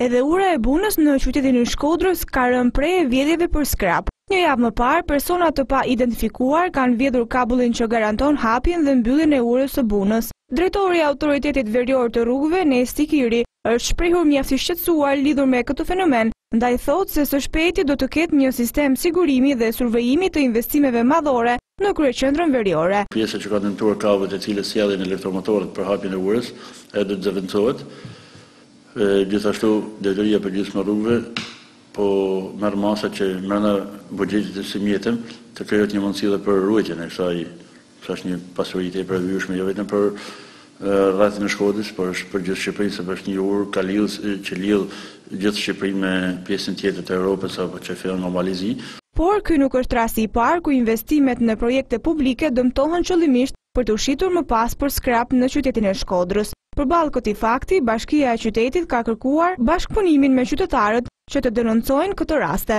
Edhe ura e Bunës në qytetin e Shkodrës ka rënë pre e vjedhjeve për skrap. Një javë më parë, persona të paidentifikuar kanë vjedhur kabullin që garanton hapjen dhe mbylljen e urës së Bunës. Drejtori i Autoritetit Verior të Rrugëve, Nesti Kiri, është shprehur mjaft i shqetësuar lidhur me këtë fenomen, ndaj thotë se së shpejti do të ketë një sistem sigurimi dhe survejimi të investimeve madhore në kryeqendrën veriore. Pjesa që kanë dëmtuar kabllet e cilës sjellin elektromotorët për hapjen e urës, Ajo do të zëvendësohet. Gjithashtu, Drejtoria e Përgjithshme e Rrugëve po merr masa që brenda buxhetit të sivjetëm të krijohet një mundësi edhe për ruajtjen e kësaj, sepse është një pasuri tepër e vyshme jo vetëm për rrethin e Shkodrës, por është për gjithë Shqipërinë, sepse është një urë kalimi që lidh gjithë Shqipërinë me pjesën tjetër të Europës apo që fillon nga Mali i Zi. Por, ky nuk është rasti i parë kur investimet në projekte publike dëmtohen qëllimisht për t'u shitur më pas për skrap në qytetin e Shkodrës. Përballë këtij fakti, Bashkia e Qytetit ka kërkuar bashkëpunimin me qytetarët që të denoncojnë këto raste.